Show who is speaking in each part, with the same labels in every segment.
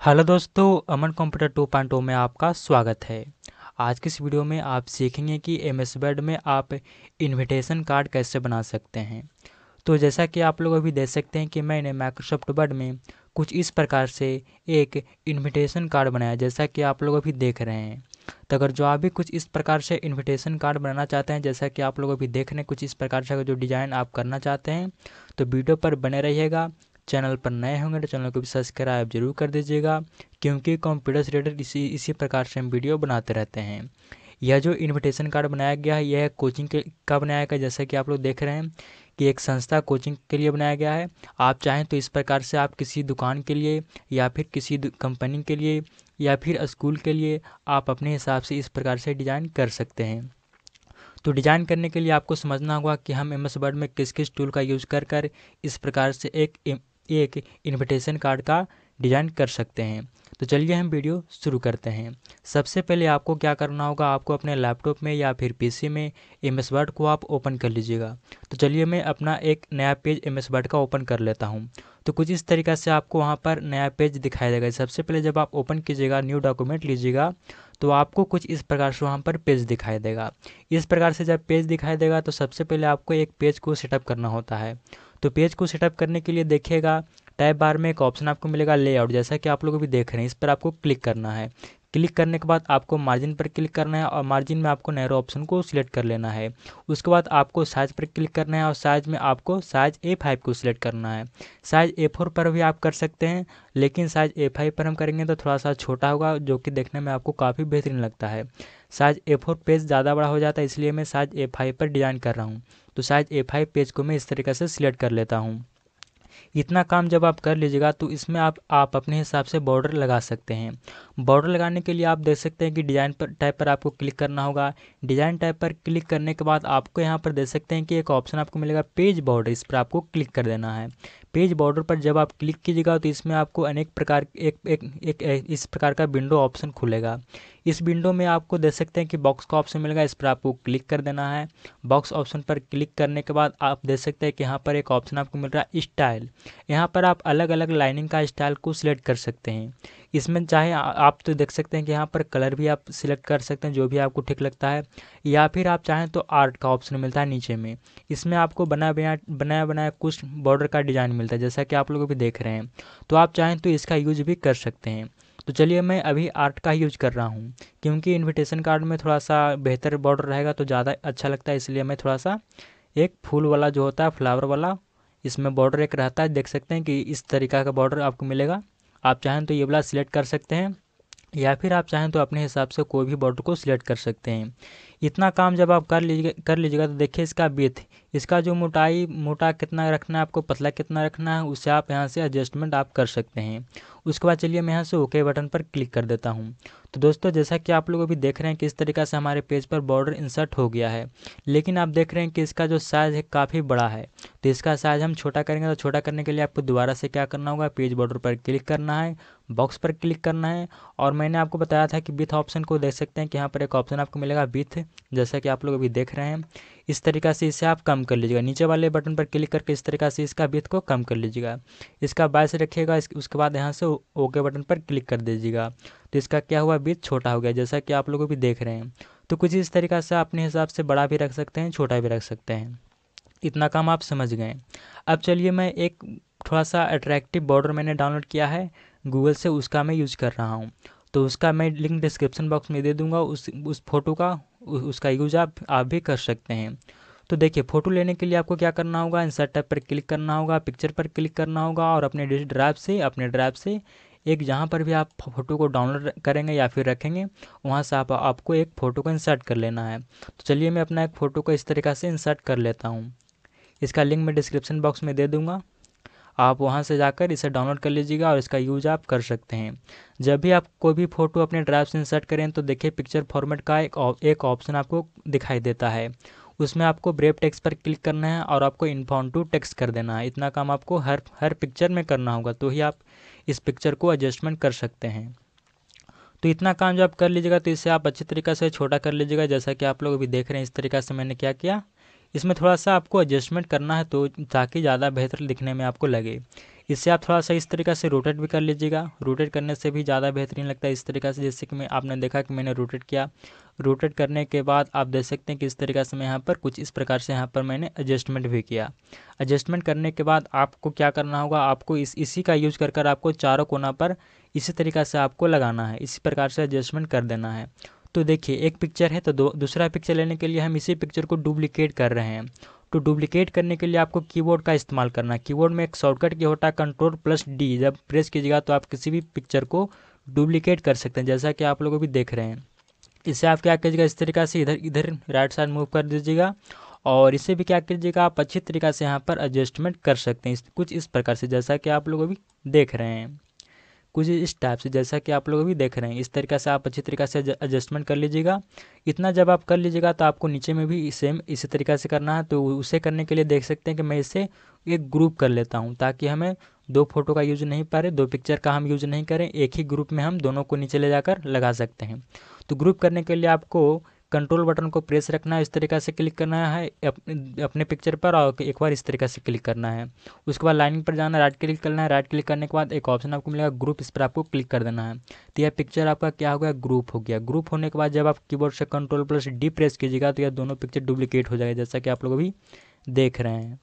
Speaker 1: Hello दोस्तों, अमन computer two point में आपका स्वागत है। आज की इस वीडियो में आप सीखेंगे कि एम एस वर्ड में आप इनविटेशन कार्ड कैसे बना सकते हैं। तो जैसा कि आप लोग अभी देख सकते हैं कि मैंने माइक्रोसॉफ्ट वर्ड में कुछ इस प्रकार से एक इनविटेशन कार्ड बनाया, जैसा कि आप लोग अभी देख रहे हैं। तो अगर जो आप भी कुछ इस प्रकार से इनविटेशन कार्ड बनाना चाहते हैं, जैसा कि आप लोग अभी देख रहे हैं, कुछ इस प्रकार से जो डिज़ाइन आप करना चाहते हैं तो वीडियो पर बने रहिएगा। चैनल पर नए होंगे तो चैनल को भी सब्सक्राइब ज़रूर कर दीजिएगा, क्योंकि कंप्यूटर से रिलेटेड इसी इसी प्रकार से हम वीडियो बनाते रहते हैं। यह जो इनविटेशन कार्ड बनाया गया है, यह कोचिंग के, का बनाया गया जैसा कि आप लोग देख रहे हैं कि एक संस्था कोचिंग के लिए बनाया गया है। आप चाहें तो इस प्रकार से आप किसी दुकान के लिए या फिर किसी कंपनी के लिए या फिर स्कूल के लिए आप अपने हिसाब से इस प्रकार से डिज़ाइन कर सकते हैं। तो डिज़ाइन करने के लिए आपको समझना होगा कि हम एम एस वर्ड में किस किस टूल का यूज़ कर कर इस प्रकार से एक एक इनविटेशन कार्ड का डिज़ाइन कर सकते हैं। तो चलिए हम वीडियो शुरू करते हैं। सबसे पहले आपको क्या करना होगा, आपको अपने लैपटॉप में या फिर पीसी में एम एस वर्ड को आप ओपन कर लीजिएगा। तो चलिए मैं अपना एक नया पेज एम एस वर्ड का ओपन कर लेता हूँ। तो कुछ इस तरीक़ा से आपको वहाँ पर नया पेज दिखाई देगा सबसे पहले जब आप ओपन कीजिएगा न्यू डॉक्यूमेंट लीजिएगा तो आपको कुछ इस प्रकार से वहाँ पर पेज दिखाई देगा। इस प्रकार से जब पेज दिखाई देगा तो सबसे पहले आपको एक पेज को सेटअप करना होता है। तो पेज को सेटअप करने के लिए देखिएगा, टैब बार में एक ऑप्शन आपको मिलेगा लेआउट, जैसा कि आप लोग अभी देख रहे हैं। इस पर आपको क्लिक करना है। क्लिक करने के बाद आपको मार्जिन पर क्लिक करना है और मार्जिन में आपको नैरो ऑप्शन को सिलेक्ट कर लेना है। उसके बाद आपको साइज़ पर क्लिक करना है और साइज़ में आपको साइज़ ए फाइव को सिलेक्ट करना है। साइज़ ए फोर पर भी आप कर सकते हैं, लेकिन साइज़ ए फाइव पर हम करेंगे तो थोड़ा सा छोटा होगा, जो कि देखने में आपको काफ़ी बेहतरीन लगता है। साइज़ ए फोर पेज ज़्यादा बड़ा हो जाता है, इसलिए मैं साइज़ ए फाइव पर डिज़ाइन कर रहा हूँ। तो साइज़ ए फाइव पेज को मैं इस तरीके से सिलेक्ट कर लेता हूँ। इतना काम जब आप कर लीजिएगा तो इसमें आप आप अपने हिसाब से बॉर्डर लगा सकते हैं। बॉर्डर लगाने के लिए आप देख सकते हैं कि डिज़ाइन पर टाइप पर आपको क्लिक करना होगा। डिज़ाइन टाइप पर क्लिक करने के बाद आपको यहाँ पर देख सकते हैं कि एक ऑप्शन आपको मिलेगा पेज बॉर्डर, इस पर आपको क्लिक कर देना है। पेज बॉर्डर पर जब आप क्लिक कीजिएगा तो इसमें आपको अनेक प्रकार एक एक, एक, एक इस प्रकार का विंडो ऑप्शन खुलेगा। इस विंडो में आपको देख सकते हैं कि बॉक्स का ऑप्शन मिलेगा इस पर आपको क्लिक कर देना है। बॉक्स ऑप्शन पर क्लिक करने के बाद आप देख सकते हैं कि यहाँ पर एक ऑप्शन आपको मिल रहा है स्टाइल। यहाँ पर आप अलग अलग लाइनिंग का स्टाइल को सिलेक्ट कर सकते हैं। इसमें चाहे आप तो देख सकते हैं कि यहाँ पर कलर भी आप सिलेक्ट कर सकते हैं, जो भी आपको ठीक लगता है। या फिर आप चाहें तो आर्ट का ऑप्शन मिलता है नीचे में। इसमें आपको बनाया बनाया बनाया बनाया कुछ बॉर्डर का डिज़ाइन मिलता है, जैसा कि आप लोग भी देख रहे हैं। तो आप चाहें तो इसका यूज़ भी कर सकते हैं। तो चलिए मैं अभी आर्ट का ही यूज़ कर रहा हूँ, क्योंकि इनविटेशन कार्ड में थोड़ा सा बेहतर बॉर्डर रहेगा तो ज़्यादा अच्छा लगता है, इसलिए मैं थोड़ा सा एक फूल वाला जो होता है, फ्लावर वाला, इसमें बॉर्डर एक रहता है। देख सकते हैं कि इस तरीका का बॉर्डर आपको मिलेगा। आप चाहें तो ये वाला सिलेक्ट कर सकते हैं। या फिर आप चाहें तो अपने हिसाब से कोई भी बॉर्डर को सिलेक्ट कर सकते हैं। इतना काम जब आप कर लीजिए, कर लीजिएगा तो देखिए इसका बेथ इसका जो मोटाई, मोटा कितना रखना है, आपको पतला कितना रखना है उससे आप यहाँ से एडजस्टमेंट आप कर सकते हैं। उसके बाद चलिए मैं यहाँ से ओके बटन पर क्लिक कर देता हूँ। तो दोस्तों, जैसा कि आप लोग अभी देख रहे हैं किस तरीक़ा से हमारे पेज पर बॉर्डर इंसर्ट हो गया है, लेकिन आप देख रहे हैं कि इसका जो साइज़ है काफ़ी बड़ा है। तो इसका साइज़ हम छोटा करेंगे तो छोटा करने के लिए आपको दोबारा से क्या करना होगा पेज बॉर्डर पर क्लिक करना है बॉक्स पर क्लिक करना है और मैंने आपको बताया था कि विथ ऑप्शन को देख सकते हैं कि यहाँ पर एक ऑप्शन आपको मिलेगा विथ, जैसा कि आप लोग अभी देख रहे हैं। इस तरीक़ा से इसे आप कम कर लीजिएगा। नीचे वाले बटन पर क्लिक करके इस तरीक़ा से इसका विथ को कम कर लीजिएगा। इसका बायस रखिएगा उसके बाद यहाँ से ओके बटन पर क्लिक कर दीजिएगा। तो इसका क्या हुआ? विथ छोटा हो गया, जैसा कि आप लोग अभी देख रहे हैं। तो कुछ इस तरीक़ा से अपने हिसाब से बड़ा भी रख सकते हैं, छोटा भी रख सकते हैं। इतना काम आप समझ गए। अब चलिए मैं एक थोड़ा सा अट्रैक्टिव बॉर्डर मैंने डाउनलोड किया है। गूगल से उसका मैं यूज़ कर रहा हूँ। तो उसका मैं लिंक डिस्क्रिप्शन बॉक्स में दे दूँगा, उस उस फ़ोटो का उसका यूज़ आप आप भी कर सकते हैं। तो देखिए, फ़ोटो लेने के लिए आपको क्या करना होगा? इंसर्ट टैब पर क्लिक करना होगा पिक्चर पर क्लिक करना होगा और अपने ड्राइव से, अपने ड्राइव से एक जहाँ पर भी आप फ़ोटो को डाउनलोड करेंगे या फिर रखेंगे, वहाँ से आप, आपको एक फ़ोटो को इंसर्ट कर लेना है। तो चलिए मैं अपना एक फ़ोटो को इस तरीक़ा से इंसर्ट कर लेता हूँ। इसका लिंक मैं डिस्क्रिप्शन बॉक्स में दे दूँगा। आप वहाँ से जाकर इसे डाउनलोड कर लीजिएगा और इसका यूज़ आप कर सकते हैं। जब भी आप कोई भी फ़ोटो अपने ड्राइव से इंसर्ट करें तो देखिए पिक्चर फॉर्मेट का एक ऑप्शन आपको दिखाई देता है। उसमें आपको ब्रेव टेक्स्ट पर क्लिक करना है और आपको इन्फॉर्म टू टेक्स्ट कर देना है। इतना काम आपको हर हर पिक्चर में करना होगा तो ही आप इस पिक्चर को एडजस्टमेंट कर सकते हैं। तो इतना काम जब आप कर लीजिएगा तो इसे आप अच्छी तरीक़े से छोटा कर लीजिएगा। जैसा कि आप लोग अभी देख रहे हैं, इस तरीके से मैंने क्या किया? इसमें थोड़ा सा आपको एडजस्टमेंट करना है तो ताकि ज़्यादा बेहतर दिखने में आपको लगे। इससे आप थोड़ा सा इस तरीक़े से रोटेट भी कर लीजिएगा। रोटेट करने से भी ज़्यादा बेहतरीन लगता है इस तरीक़े से। जैसे कि मैं, आपने देखा कि मैंने रोटेट किया। रोटेट करने के बाद आप देख सकते हैं कि इस तरीक़े से मैं यहाँ पर कुछ इस प्रकार से यहाँ पर मैंने एडजस्टमेंट भी किया। एडजस्टमेंट करने के बाद आपको क्या करना होगा? आपको इस, इसी का यूज़ कर कर आपको चारों कोना पर इसी तरीक़ा से आपको लगाना है। इसी प्रकार से एडजस्टमेंट कर देना है। तो देखिए, एक पिक्चर है तो दूसरा पिक्चर लेने के लिए हम इसी पिक्चर को डुप्लीकेट कर रहे हैं। तो डुप्लीकेट करने के लिए आपको कीबोर्ड का इस्तेमाल करना है। कीबोर्ड में एक शॉर्टकट की होता है कंट्रोल प्लस डी जब प्रेस कीजिएगा तो आप किसी भी पिक्चर को डुप्लीकेट कर सकते हैं, जैसा कि आप लोग भी देख रहे हैं। इसे आप क्या कीजिएगा, इस तरीक़ा से इधर इधर राइट साइड मूव कर दीजिएगा और इसे भी क्या कीजिएगा, आप अच्छी तरीक़ा से यहाँ पर एडजस्टमेंट कर सकते हैं। कुछ इस प्रकार से, जैसा कि आप लोग अभी देख रहे हैं। कुछ इस टाइप से, जैसा कि आप लोग अभी देख रहे हैं। इस तरीके से आप अच्छी तरीके से एडजस्टमेंट कर लीजिएगा। इतना जब आप कर लीजिएगा तो आपको नीचे में भी सेम इसी तरीके से करना है। तो उसे करने के लिए देख सकते हैं कि मैं इसे एक ग्रुप कर लेता हूँ, ताकि हमें दो फ़ोटो का यूज़ नहीं पा रहे दो पिक्चर का हम यूज़ नहीं करें। एक ही ग्रुप में हम दोनों को नीचे ले जाकर लगा सकते हैं। तो ग्रुप करने के लिए आपको कंट्रोल बटन को प्रेस रखना है, इस तरीक़े से क्लिक करना है अपने पिक्चर पर और एक बार इस तरीक़े से क्लिक करना है। उसके बाद लाइनिंग पर जाना राइट क्लिक करना है राइट क्लिक करने के बाद एक ऑप्शन आपको मिलेगा ग्रुप इस पर आपको क्लिक कर देना है। तो यह पिक्चर आपका क्या हो गया ग्रुप हो गया। ग्रुप होने के बाद जब आप कीबोर्ड से कंट्रोल प्लस डी प्रेस कीजिएगा तो यह दोनों पिक्चर डुप्लीकेट हो जाएगा, जैसा कि आप लोग अभी देख रहे हैं।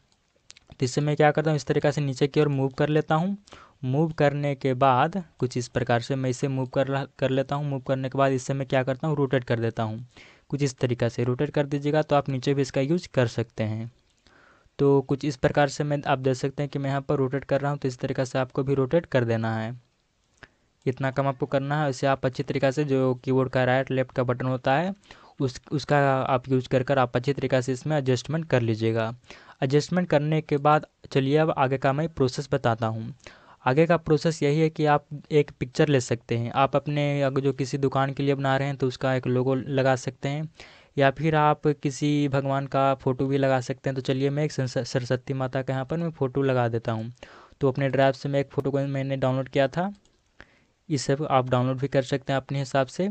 Speaker 1: तो इससे मैं क्या करता हूँ, इस तरीक़े से नीचे की ओर मूव कर लेता हूँ। मूव करने के बाद कुछ इस प्रकार से मैं इसे मूव कर कर लेता हूँ। मूव करने के बाद इससे मैं क्या करता हूँ रोटेट कर देता हूँ। कुछ इस तरीक़ा से रोटेट कर दीजिएगा तो आप नीचे भी इसका यूज़ कर सकते हैं। तो कुछ इस प्रकार से मैं, आप देख सकते हैं कि मैं यहाँ पर रोटेट कर रहा हूँ तो इस तरीक़ा से आपको भी रोटेट कर देना है। इतना कम आपको करना है, इसे आप अच्छी तरीक़ा से जो कीबोर्ड का राइट लेफ़्ट का बटन होता है, उस, उसका आप यूज़ कर कर आप अच्छी तरीक़ा से इसमें एडजस्टमेंट कर लीजिएगा। एडजस्टमेंट करने के बाद, चलिए अब आगे का मैं प्रोसेस बताता हूँ। आगे का प्रोसेस यही है कि आप एक पिक्चर ले सकते हैं। आप अपने, अगर जो किसी दुकान के लिए बना रहे हैं तो उसका एक लोगो लगा सकते हैं। या फिर आप किसी भगवान का फ़ोटो भी लगा सकते हैं। तो चलिए मैं एक सरस्वती माता का यहाँ पर मैं फ़ोटो लगा देता हूँ। तो अपने ड्राइव से मैं एक फ़ोटो को मैंने डाउनलोड किया था। इसे आप डाउनलोड भी कर सकते हैं अपने हिसाब से।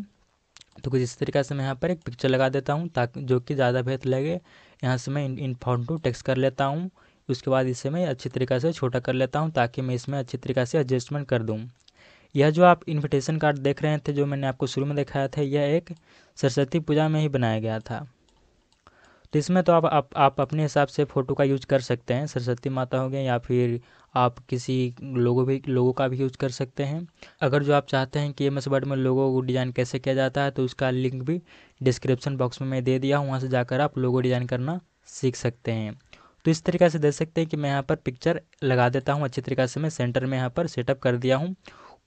Speaker 1: तो कुछ इस तरीके से मैं यहाँ पर एक पिक्चर लगा देता हूँ, ताकि, जो कि ज़्यादा बेहतर लगे। यहाँ से मैं इन फॉन्ट टू टेक्स्ट कर लेता हूँ। उसके बाद इसे मैं अच्छी तरीक़े से छोटा कर लेता हूँ ताकि मैं इसमें अच्छी तरीक़े से एडजस्टमेंट कर दूँ। यह जो आप इन्विटेशन कार्ड देख रहे थे जो मैंने आपको शुरू में दिखाया था यह एक सरस्वती पूजा में ही बनाया गया था। तो इसमें तो आप आप, आप अपने हिसाब से फ़ोटो का यूज़ कर सकते हैं सरस्वती माता हो गए या फिर आप किसी लोगो भी लोगों का भी यूज़ कर सकते हैं। अगर जो आप चाहते हैं कि एम एस वर्ड में लोगों को डिज़ाइन कैसे किया जाता है तो उसका लिंक भी डिस्क्रिप्शन बॉक्स में मैं दे दिया हूँ वहाँ से जाकर आप लोगो डिज़ाइन करना सीख सकते हैं। तो इस तरीक़े से देख सकते हैं कि मैं यहाँ पर पिक्चर लगा देता हूँ। अच्छी तरीक़े से मैं सेंटर में यहाँ पर सेटअप कर दिया हूँ।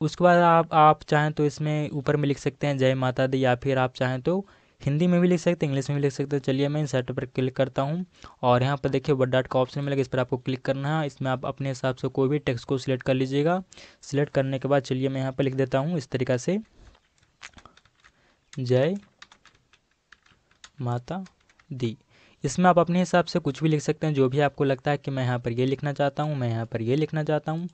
Speaker 1: उसके बाद आप आप चाहें तो इसमें ऊपर में लिख सकते हैं, जय माता दी, या फिर आप चाहें तो हिंदी में भी लिख सकते हैं, इंग्लिश में भी लिख सकते हैं। चलिए मैं इन सेटअप पर क्लिक करता हूँ। और यहाँ पर देखिए वर्ड डाट का ऑप्शन मिलेगा, इस पर आपको क्लिक करना है। इसमें आप अपने हिसाब से कोई भी टेक्स्ट को सिलेक्ट कर लीजिएगा। सिलेक्ट करने के बाद चलिए मैं यहाँ पर लिख देता हूँ इस तरीक़ा से। जय माता दी। इसमें आप अपने हिसाब से कुछ भी लिख सकते हैं, जो भी आपको लगता है कि मैं यहाँ पर ये लिखना चाहता हूँ, मैं यहाँ पर ये लिखना चाहता हूँ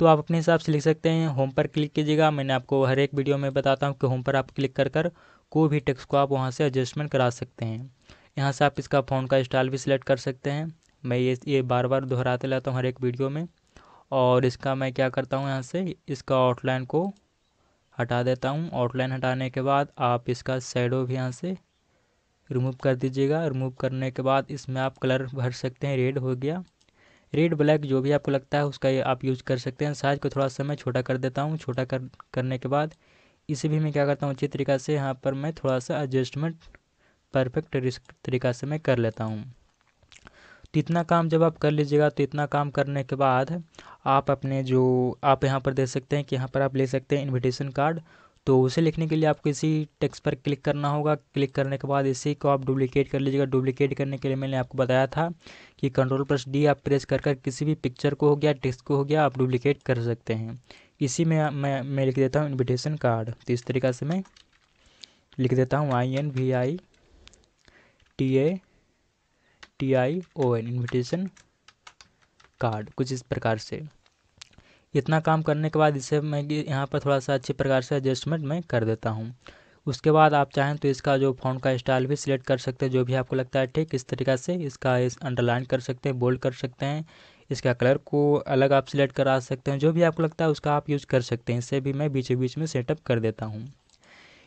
Speaker 1: तो आप अपने हिसाब से लिख सकते हैं। होम पर क्लिक कीजिएगा। मैंने आपको हर एक वीडियो में बताता हूँ कि होम पर आप क्लिक कर कर कोई भी टेक्स्ट को आप वहाँ से एडजस्टमेंट करा सकते हैं। यहाँ से आप इसका फ़ोन का स्टाइल भी सिलेक्ट कर सकते हैं। मैं ये ये बार बार दोहराते रहता हूँ हर एक वीडियो में। और इसका मैं क्या करता हूँ यहाँ से, इसका आउटलाइन को हटा देता हूँ। आउटलाइन हटाने के बाद आप इसका शेडो भी यहाँ से रिमूव कर दीजिएगा। रिमूव करने के बाद इसमें आप कलर भर सकते हैं। रेड हो गया। रेड ब्लैक जो भी आपको लगता है उसका आप यूज़ कर सकते हैं। साइज़ को थोड़ा सा मैं छोटा कर देता हूँ। छोटा कर, करने के बाद इसे भी मैं क्या करता हूँ? अच्छी तरीक़ा से यहाँ पर मैं थोड़ा सा एडजस्टमेंट परफेक्ट तरीक़ा से मैं कर लेता हूँ। तो इतना काम जब आप कर लीजिएगा तो इतना काम करने के बाद आप अपने जो, आप यहाँ पर दे सकते हैं कि यहाँ पर आप ले सकते हैं इनविटेशन कार्ड तो उसे लिखने के लिए आपको इसी टेक्स्ट पर क्लिक करना होगा। क्लिक करने के बाद इसी को आप डुप्लीकेट कर लीजिएगा। डुप्लीकेट करने के लिए मैंने आपको बताया था कि कंट्रोल प्लस डी आप प्रेस कर कर किसी भी पिक्चर को हो गया टेक्स्ट को हो गया, आप डुप्लीकेट कर सकते हैं। इसी में मैं मैं लिख देता हूँ इन्विटेशन कार्ड तो इस तरीक़ा से मैं लिख देता हूँ I N V I T A T I O N invitation card कुछ इस प्रकार से। इतना काम करने के बाद इसे मैं यहाँ पर थोड़ा सा अच्छे प्रकार से एडजस्टमेंट मैं कर देता हूँ। उसके बाद आप चाहें तो इसका जो फॉन्ट का स्टाइल भी सिलेक्ट कर सकते हैं, जो भी आपको लगता है ठीक इस तरीक़ा से इसका इस अंडरलाइन कर सकते हैं बोल्ड कर सकते हैं, इसका कलर को अलग आप सिलेक्ट करा सकते हैं, जो भी आपको लगता है उसका आप यूज़ कर सकते हैं। इससे भी मैं बीच बीच में सेटअप कर देता हूँ।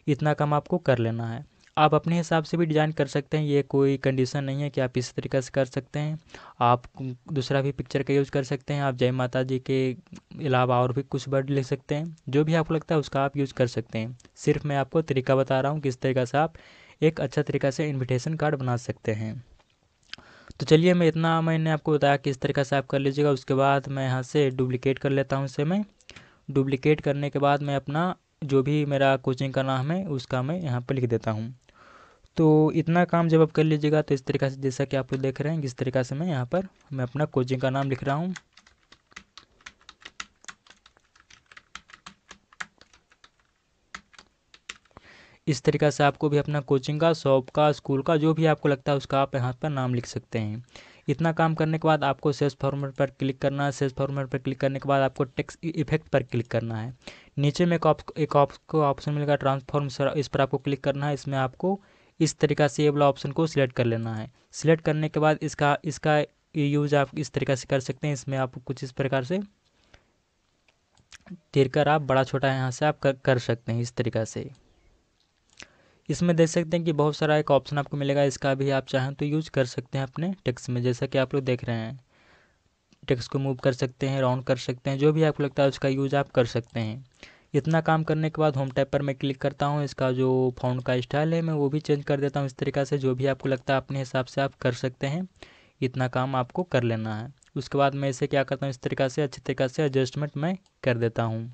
Speaker 1: इतना काम आपको कर लेना है। आप अपने हिसाब से भी डिज़ाइन कर सकते हैं, ये कोई कंडीशन नहीं है कि आप इस तरीके से कर सकते हैं। आप दूसरा भी पिक्चर का यूज़ कर सकते हैं, आप जय माता जी के अलावा और भी कुछ वर्ड लिख सकते हैं, जो भी आपको लगता है उसका आप यूज़ कर सकते हैं। सिर्फ़ मैं आपको तरीका बता रहा हूँ किस तरीके से आप एक अच्छा तरीका से इन्विटेशन कार्ड बना सकते हैं। तो चलिए मैं इतना, मैंने आपको बताया किस तरीके से आप कर लीजिएगा, उसके बाद मैं यहाँ से डुप्लीकेट कर लेता हूँ इसे मैं। डुप्लीकेट करने के बाद मैं अपना जो भी मेरा कोचिंग का नाम है, उसका मैं यहाँ पर लिख देता हूँ। तो इतना काम जब आप कर लीजिएगा तो इस तरीका से जैसा कि आप देख रहे हैं किस तरीक़ा से मैं यहाँ पर, मैं अपना कोचिंग का नाम लिख रहा हूँ। इस तरीक़ा से आपको भी अपना कोचिंग का, शॉप का, स्कूल का, जो भी आपको लगता है, उसका आप यहाँ पर नाम लिख सकते हैं। इतना काम करने के बाद आपको सेल्स फॉर्मेट पर क्लिक करना है। सेल्स फॉर्मेट पर क्लिक करने के बाद आपको टेक्स इफ़ेक्ट पर क्लिक करना है। नीचे में एक ऑप्शन मिलेगा ट्रांसफॉर्म इस पर आपको क्लिक करना है। इसमें आपको इस तरीक़ा से ये वाला ऑप्शन को सिलेक्ट कर लेना है। सिलेक्ट करने के बाद इसका इसका यूज़ आप इस तरीक़ा से कर सकते हैं। इसमें आप कुछ इस प्रकार से कर आप बड़ा छोटा यहाँ से आप कर, कर सकते हैं इस तरीक़ा से। इसमें देख सकते हैं कि बहुत सारा एक ऑप्शन आपको मिलेगा इसका भी आप चाहें तो यूज़ कर सकते हैं अपने टेक्स्ट में जैसा कि आप लोग देख रहे हैं। टेक्स्ट को मूव कर सकते हैं राउंड कर सकते हैं जो भी आपको लगता है उसका यूज़ आप कर सकते हैं। इतना काम करने के बाद होम टैप पर मैं क्लिक करता हूँ, इसका जो फाउंड का स्टाइल है, मैं वो भी चेंज कर देता हूँ। इस तरीक़ा से जो भी आपको लगता है, अपने हिसाब से आप कर सकते हैं। इतना काम आपको कर लेना है। उसके बाद मैं इसे क्या करता हूँ, इस तरीक़ा से, अच्छे तरीक़ा से एडजस्टमेंट मैं कर देता हूँ।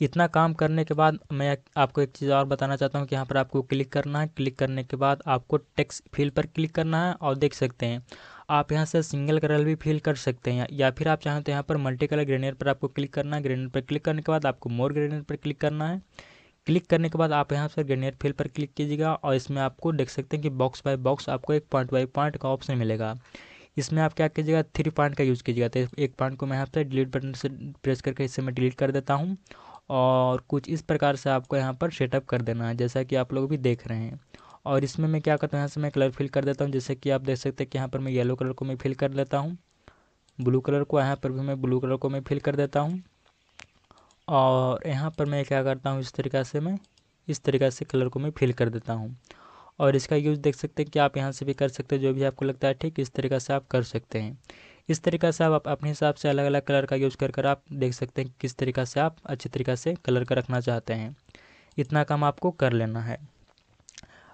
Speaker 1: इतना काम करने के बाद मैं आपको एक चीज़ और बताना चाहता हूँ कि यहाँ पर आपको क्लिक करना है। क्लिक करने के बाद आपको टेक्स्ट फील पर क्लिक करना है और देख सकते हैं। आप यहाँ से सिंगल कलर भी फिल कर सकते हैं या फिर आप चाहें तो यहाँ पर मल्टी कलर ग्रेनियर पर आपको क्लिक करना है। ग्रेनियर पर क्लिक करने के बाद आपको मोर ग्रेनियर पर क्लिक करना है। क्लिक करने के बाद आप यहाँ पर ग्रेनियर फिल पर क्लिक कीजिएगा और इसमें आपको देख सकते हैं कि बॉक्स बाय बॉक्स आपको एक पॉइंट बाई पॉइंट का ऑप्शन मिलेगा। इसमें आप क्या कीजिएगा? थ्री पॉइंट का यूज़ कीजिएगा। तो एक पॉइंट को मैं यहाँ पर डिलीट बटन से प्रेस करके इसे मैं डिलीट कर देता हूँ और कुछ इस प्रकार से आपको यहाँ पर सेटअप कर देना है, जैसा कि आप लोग भी देख रहे हैं। और इसमें मैं क्या करता हूँ, यहाँ से मैं कलर फिल कर देता हूँ, जैसे कि आप देख सकते हैं कि यहाँ पर मैं येलो कलर को मैं फिल कर देता हूँ। ब्लू कलर को यहाँ पर भी मैं ब्लू कलर को मैं फिल कर देता हूँ। और यहाँ पर मैं क्या करता हूँ, इस तरीक़ा से मैं, इस तरीक़ा से कलर को मैं फिल कर देता हूँ। और इसका यूज़ देख सकते हैं कि आप यहाँ से भी कर सकते हैं, जो भी आपको लगता है, ठीक इस तरीक़ा से आप कर सकते हैं। इस तरीक़ा से आप अपने हिसाब से अलग अलग कलर का यूज़ कर कर आप देख सकते हैं किस तरीक़ा से आप अच्छी तरीक़ा से कलर का रखना चाहते हैं। इतना काम आपको कर लेना है।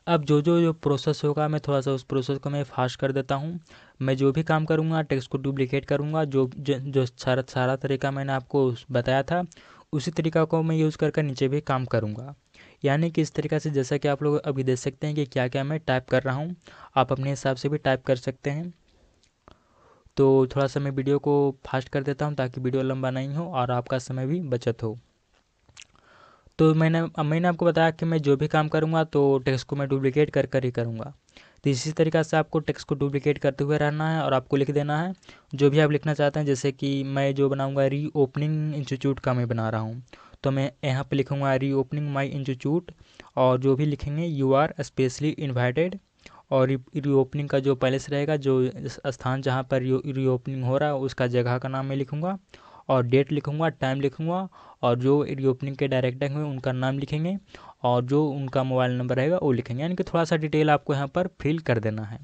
Speaker 1: अब जो जो जो प्रोसेस होगा, मैं थोड़ा सा उस प्रोसेस को मैं फास्ट कर देता हूँ। मैं जो भी काम करूँगा टेक्स्ट को डुप्लीकेट करूँगा, जो जो सारा सारा तरीका मैंने आपको बताया था, उसी तरीका को मैं यूज़ करके नीचे भी काम करूँगा। यानी कि इस तरीक़ा से जैसा कि आप लोग अभी देख सकते हैं कि क्या क्या मैं टाइप कर रहा हूँ। आप अपने हिसाब से भी टाइप कर सकते हैं। तो थोड़ा सा मैं वीडियो को फास्ट कर देता हूँ ताकि वीडियो लंबा नहीं हो और आपका समय भी बचत हो। तो मैंने मैंने आपको बताया कि मैं जो भी काम करूँगा तो टेक्स्ट को मैं डुप्लीकेट कर कर ही करूँगा। तो इसी तरीक़ा से आपको टेक्स्ट को डुप्लीकेट करते हुए रहना है और आपको लिख देना है। जो भी आप लिखना चाहते हैं, जैसे कि मैं जो बनाऊँगा री ओपनिंग इंस्टीट्यूट का मैं बना रहा हूँ तो मैं यहाँ पर लिखूँगा री ओपनिंग माई इंस्टीट्यूट और जो भी लिखेंगे, यू आर स्पेशली इन्वाइटेड और री ओपनिंग का जो पैलेस रहेगा, जो स्थान जहाँ पर री ओपनिंग हो रहा है, उसका जगह का नाम मैं लिखूँगा और डेट लिखूँगा टाइम लिखूँगा और जो रीओपनिंग के डायरेक्टर हैं, उनका नाम लिखेंगे और जो उनका मोबाइल नंबर रहेगा, वो लिखेंगे। यानी कि थोड़ा सा डिटेल आपको यहाँ पर फिल कर देना है।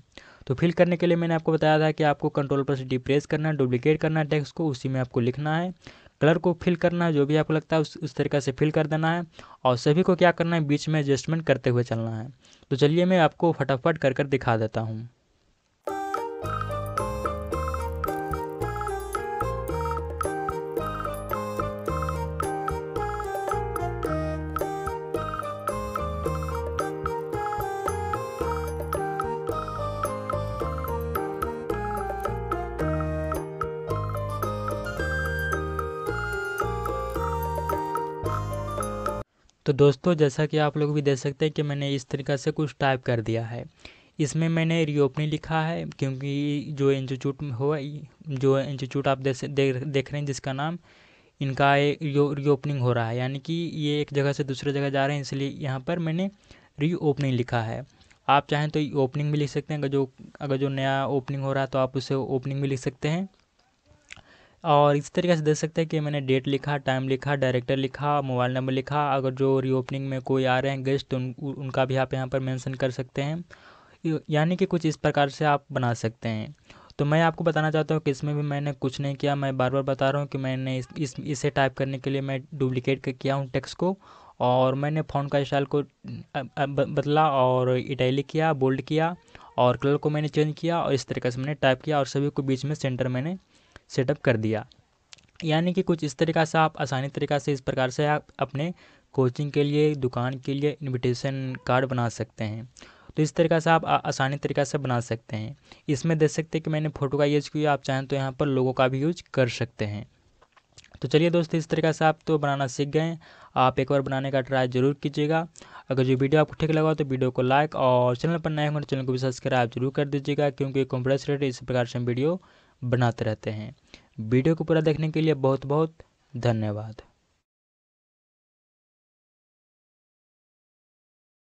Speaker 1: तो फिल करने के लिए मैंने आपको बताया था कि आपको कंट्रोल पर डी प्रेस करना है डुप्लीकेट करना है टेक्स्ट को, उसी में आपको लिखना है। कलर को फिल करना है, जो भी आपको लगता है उस उस तरीक़े से फिल कर देना है और सभी को क्या करना है, बीच में एडजस्टमेंट करते हुए चलना है। तो चलिए मैं आपको फटाफट कर कर दिखा देता हूँ। तो दोस्तों, जैसा कि आप लोग भी देख सकते हैं कि मैंने इस तरीक़ा से कुछ टाइप कर दिया है। इसमें मैंने रीओपनिंग लिखा है, क्योंकि जो इंस्टीट्यूट हो, जो इंस्टीट्यूट आप देख देख रहे हैं, जिसका नाम इनका रीओपनिंग हो रहा है। यानी कि ये एक जगह से दूसरे जगह जा रहे हैं, इसलिए यहाँ पर मैंने री ओपनिंग लिखा है। आप चाहें तो ओपनिंग भी लिख सकते हैं, अगर जो अगर जो नया ओपनिंग हो रहा है तो आप उसे ओपनिंग भी लिख सकते हैं। और इस तरीके से देख सकते हैं कि मैंने डेट लिखा टाइम लिखा डायरेक्टर लिखा मोबाइल नंबर लिखा। अगर जो रीओपनिंग में कोई आ रहे हैं गेस्ट तो उन, उनका भी आप यहाँ पर मेंशन कर सकते हैं। यानी कि कुछ इस प्रकार से आप बना सकते हैं। तो मैं आपको बताना चाहता हूँ कि इसमें भी मैंने कुछ नहीं किया। मैं बार बार बता रहा हूँ कि मैंने इस, इस इसे टाइप करने के लिए मैं डुप्लिकेट किया हूँ टेक्स्ट को। और मैंने फ़ॉन्ट का स्टाइल को बदला और इटैलिक किया बोल्ड किया और कलर को मैंने चेंज किया और इस तरीके से मैंने टाइप किया और सभी को बीच में सेंटर मैंने सेटअप कर दिया। यानी कि कुछ इस तरीक़ा से आप आसानी तरीक़ा से इस प्रकार से आप अपने कोचिंग के लिए, दुकान के लिए इनविटेशन कार्ड बना सकते हैं। तो इस तरीक़ा से आप आसानी तरीक़ा से बना सकते हैं। इसमें देख सकते हैं कि मैंने फ़ोटो का यूज़ किया, आप चाहें तो यहाँ पर लोगों का भी यूज़ कर सकते हैं। तो चलिए दोस्तों, इस तरीक़ा से आप तो बनाना सीख गए आप एक बार बनाने का ट्राई ज़रूर कीजिएगा। अगर जो वीडियो आपको ठीक लगा तो वीडियो को लाइक और चैनल पर नए होंगे तो चैनल को भी सब्सक्राइब ज़रूर कर दीजिएगा, क्योंकि कंप्यूटर से रिलेटेड इस प्रकार से हम वीडियो बनाते रहते हैं। वीडियो को पूरा देखने के लिए बहुत बहुत धन्यवाद।